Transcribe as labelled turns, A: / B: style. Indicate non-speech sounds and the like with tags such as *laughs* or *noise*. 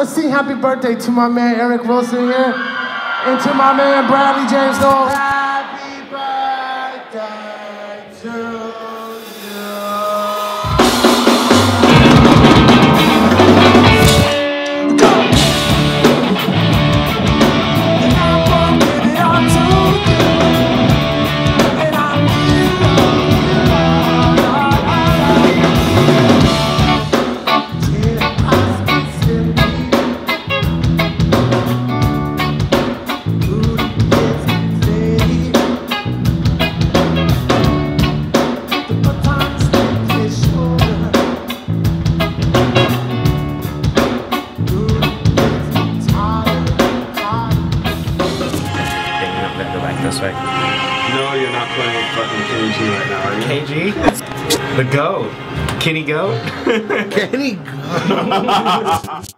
A: let's sing happy birthday to my man Eric Wilson here. And to my man Bradley James Nowell. Happy birthday to
B: this way.
C: No, you're not playing fucking KG right now, are you?
B: KG? The goat. Kenny Goat? *laughs*
A: Kenny *laughs*